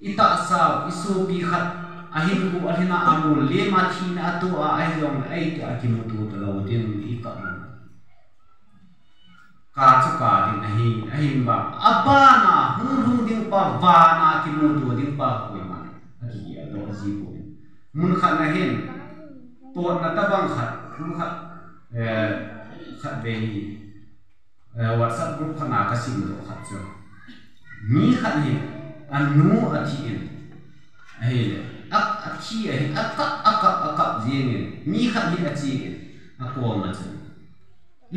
ita sa isu bi khat ahin ku alina amul le ma thi na tu a ai long ai ti a ki mu tu ta lo din ita mo ka chu ka din ahi ahi ba? Aba na hung hung din pa va na ki mu tu din pa ko ma aki ya do ji ko mun khat na hin to na ta bang khat mun eh khat be ni WhatsApp group khana ka sim do khat chu mi khat hi anu athi in ai le ak athi ahi ak ak ak ak jing in mi khat hi achi in ako ma chu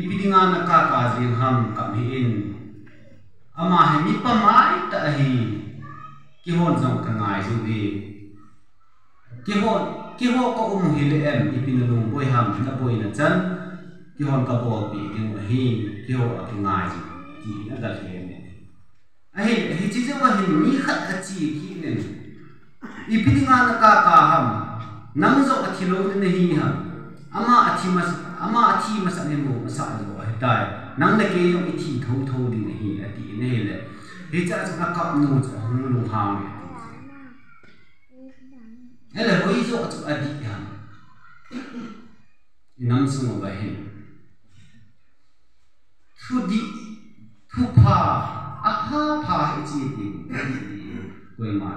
ipidinga na ka ka jing ham kam hi in ama hi mi pa mai ta hi ki hon jong ka ngai ju hi ki hon ki ho ko um hi le em. Ipinulung boi ham na boi na chan ki hon ka bo pi ki hi ki ho a ngai ji ki na da le hi ha ama a thi mas ama a thi mas ne mo sa zo ai dai nang da ke yo i thi tho tho di ne hi a ti ne le hi cha cha ka no cha hu lu ha ne hele hoi zo a di ha nang su ba hi thu di thu pa a ha pa hi chi ti ko ma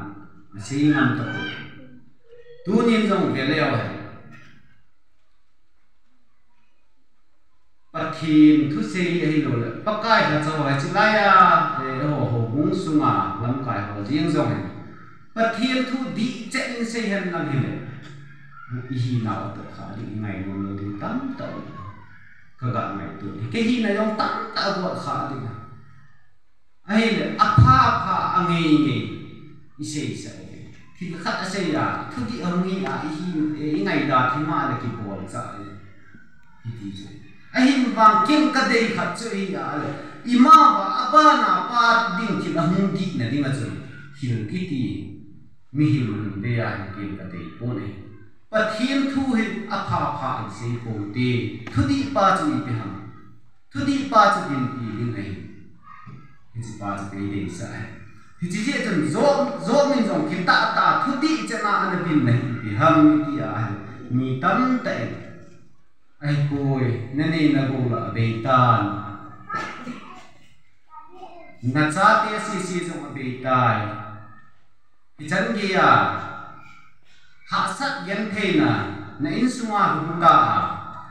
a sei ngam ta ko tu nin jong ve le wa pathin thu sei hi lo le pa kai ha chaw ha chi la ya e ho ho bung su ma lam kai ho jing jong pathin thu di chen sei hen lam hi le i hi na ta kha di ngai no lo di tam ta ka ga ngai tu ke hi na yong tam ta bo kha di na ai le a pha pha a ngai ngai i sei sai thì khát ở xây à thứ thì ông nghĩ à ý ngày đó thì mà là cái bộ là sao thì thì chứ ai hình vàng kim cái đây khát cho ý à là ima và aba na pa ding thì là hung đi nè đi mà chứ hiểu cái thì mi hiểu đây à kim cái đây bộ này và thiên thu hình a pha pha hình xây bộ đi thứ đi pa cho ý bị hằng thứ đi pa cho đi đi này thì इंसान के लिए इंसान है हिचिचे जन जो जो मिन जो किता ता थुती इचना अन्य दिन नहीं बिहार में किया है नीतम ते ऐ कोई नने नगोला बेतान नचाते सी सी जो बेताय इचन किया हासत यंथे ना न इन सुमा हुंगा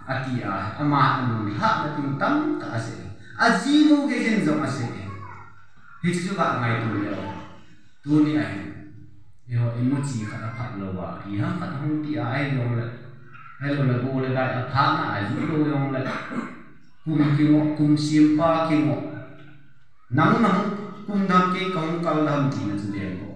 अतिया अमा अनुमिहा नतिम तम ता से के जन जो hết à bạn ngày tuổi ga ngai tu le tu ni ai yo imu chi kha phat lo wa i ha khat hung ti ai lo le ai lo le go le ga a pha na ai zu lo yong le kum ki ngo kum sim pa ki ngọc nang nang kum dam ke kong kal dam ti na chu le go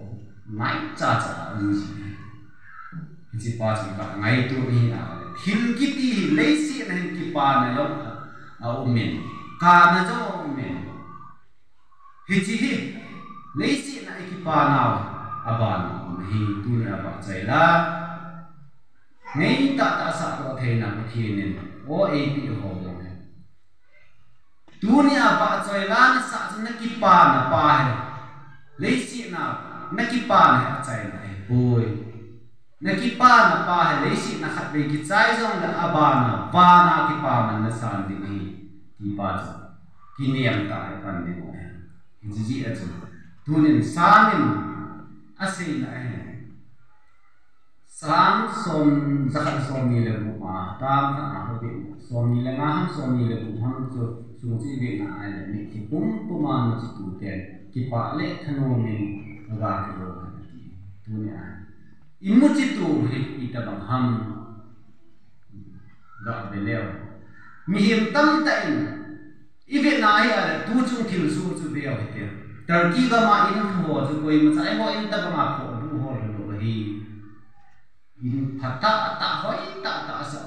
mai cha cha ni ji hi chỉ pa chỉ ga ngai tu ni a thil ki ti le si na ki pa na lắm. A o men ka na jo o men hi chi hi lấy na ki pa nào aban hi tu na ba chai la ta ta sa ro the na thi ne o a pi ho do ne tu ni ba chai la na sa na ki pa na pa he gì na na ki pa na chai na e boy na ki pa na pa he gì na khat be ki chai jong na abana pa na ki pa man na san di hi ki pa ki niam ta e pan de e ma tam kha na ho bi som ni le nga ham som ni le bu ham chu su ji bi na ai le ni ki pum pum ma no chi tu te ki pa le thano min ga ki lo ka ti tu ni ai imu chi tu hi ita bang ham ga be leo mi him tam ta in ibe na ya tu chung thil su chu be ya he Turkey ka ma in ho chu koi ma sai ho in ta ka ma pho bu ho lo hi in tha ta ta hoi ta ta sa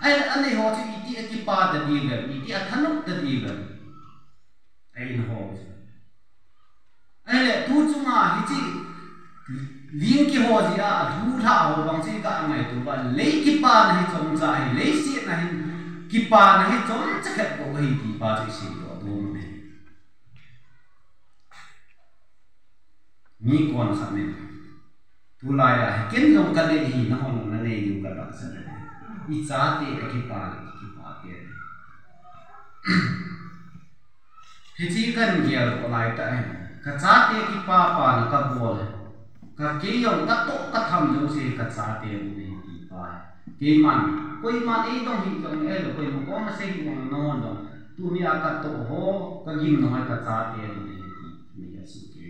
ai an nei ho chu iti a ki pa da di ga iti a thanuk da di ga ai in ho ai le tu chu ma hi chi ling ki ho ji a thu tha ho bang chi ka ngai tu ba le ki pa na hi chom cha hi le si na hi si do do ne mi kon kha ne tu la ya ken yong ka le hi na hon na le yu ka ta sa ne i cha te ki pa ki pa te hi chi kan gial ko lai ta ka cha te ki pa pa na ka bol ka ke yong ka to ka tham yo se ka cha te ni ki pa man koi man ei dong hi dong e lo koi mo ko ma se hi mo no no tu mi a ka to ho ka gim no ka cha te ni ni ya su ke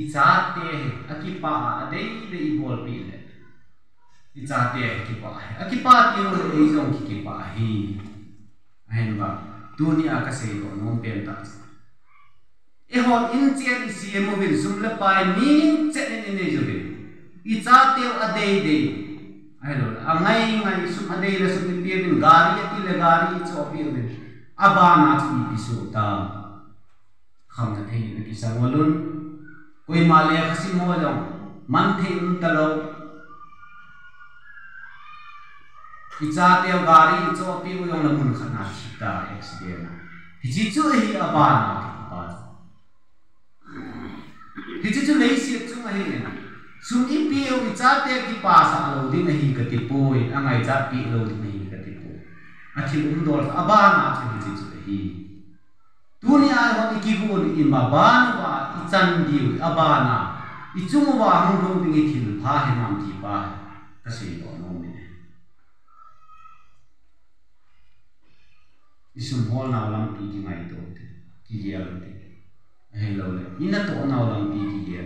i cha te a ki pa a dei de i bol pi le i cha te ki pa a ki pa ti no ei dong ki ki pa hi ai ba tu ni a ka se lo no pen ta e hon in chen i si mo bin sum le pai ni chen ni ni jo bin i cha te a dei dei ai lo a ngai ngai sum a dei le sum ni pi bin gari ti le gari cho pi bin aba na chi pi ta kham na thei ni ki walun koi ma le mo lo man thei un ta lo i cha te gari cho pi u yong na mun khana chi ta accident na hi chi chu hi aba na ki pa hi chi chu lấy siết chu ma hi na sum i pi u i cha te ki pa sa lo सुनी पी ओ विचारते कि पास आलो दि नहीं गति पोय अंगाई जा P low दि नहीं गति पो अछि उन दोल अबान आ छि जि जु ही दुनिया हो कि गु ओ इ मबान वा इ चन दि ओ अबाना इ चुम वा हम रो दि थि भा हे मान दि पा है तसे ओ नो मे इसम होल ना लम पी दि माई तो कि ये लो दि हे लो ले इन तो ना लम पी दि ये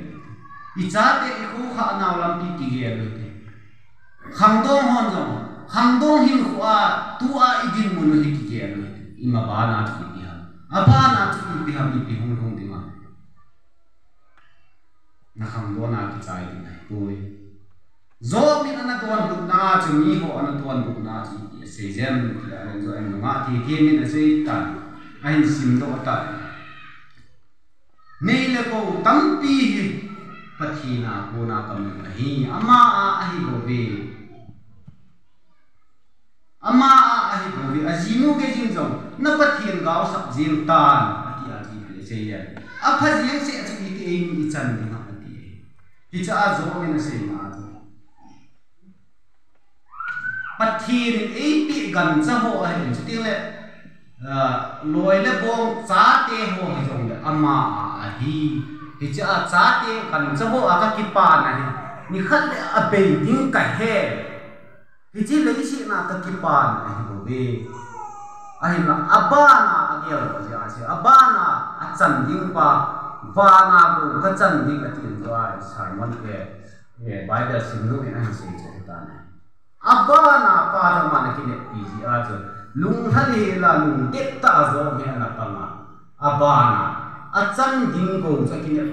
इचाते इखो खाना वाला की किया लेते हम दो हों जो हम दो हिल हुआ तू आ इधर मुनो ही की किया लेते इम अपान आज की दिया अपान आज की दिया भी भी हम लोग दिमाग न हम दो ना की चाय दिया पूरे जो भी ना तो अन बुक ना मी हो अन तो अन बुक ना ये सेज़न जो जो एम नुमा ठीक है मैंने नहीं तंपी ही पचीना कोना कमी नहीं। अम्मा आ अही गोवे अम्मा आ अही गोवे अजीनो के जिन जाओ न पथियन गाव सब जेल तान। अति आजी ले चाहिए अब फजियन से अच्छी इति एम इचन ने ना अति है। हिचा जो में न से ना तो पथिर ए पी गन सहो है स्टिल लोयले बोम चाते हो जोंगे अम्मा आ अही hichi a cha te kan chabo a ka kipa na hi ni khat le a be ding ka he hichi le shi na ka kipa na hi bo be a hi na aba na a ge ro ji a chi aba na a chan ding pa va na ko ka chan ding ka tin jo a sa mon ke ye bai da sim lu ke na hi se che ta na aba na pa ra ma na ki ne pi ji a jo lung hali la lung tek ta zo me na pa ma aba na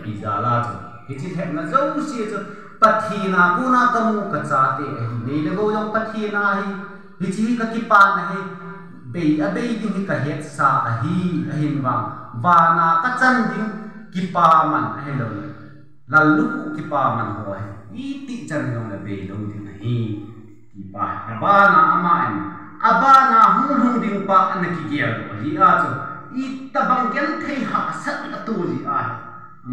pija la jo hichi thek na zo si jo pathina kuna kamu ka cha te hi nei le go yong pathina hi hichi ka ki pa na hi be a be ding ka het sa a hi a hin wa wa na ka chan ding ki pa man he lo la lu ki pa man ho hi i ti chan yong le be lo ding hi ba abana ama en abana hung hung ding pa an ki kia do li a cho i tabang gen thei ha sat na tu li a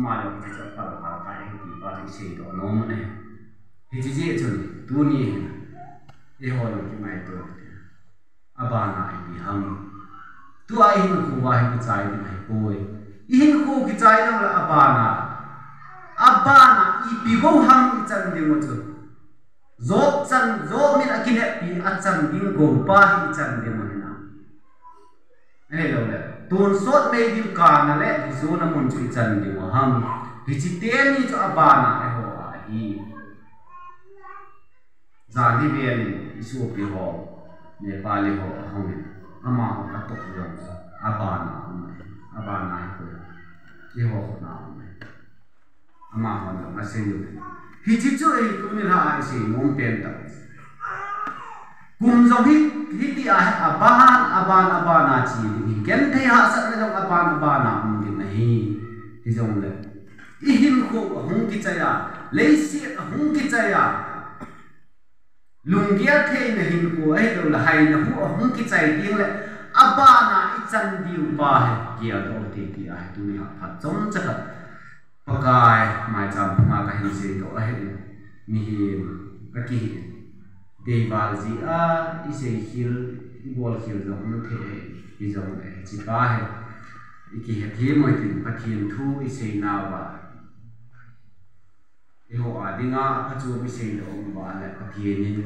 ma lo ki cha pa pa pa he ti pa ti se do no mo ne he ji ji cho ni tu ni e ho lo ki mai to abana ai bi hang tu ai hin khu wa hi chai ni mai poi i hin khu ki chai no la abana abana i pi go hang i chan ding mo cho zo chan zo min akine pi a chan ding go pa hi chan de mo ta kum zo hi hi ti a aban aban abana chi hi ken thei ha sa na jong aban abana um din na hi hi jong le i hin kho hung ki cha ya le si hung ki cha ya lung gia thei na hin ko ai do la hai na hu hung ki chai ting le abana i chan diu pa he kia do ti ti a tu ni ha pha chom cha ka pakai mai cham ma ka hin se to a hin mi hin ka ki hin deval ji a i se hil bol hil zo nu the i zo e chi pa he i ki he thi mo tin pathin thu i se na wa i ho a dinga ka chu bi se lo ba le pathin ni ni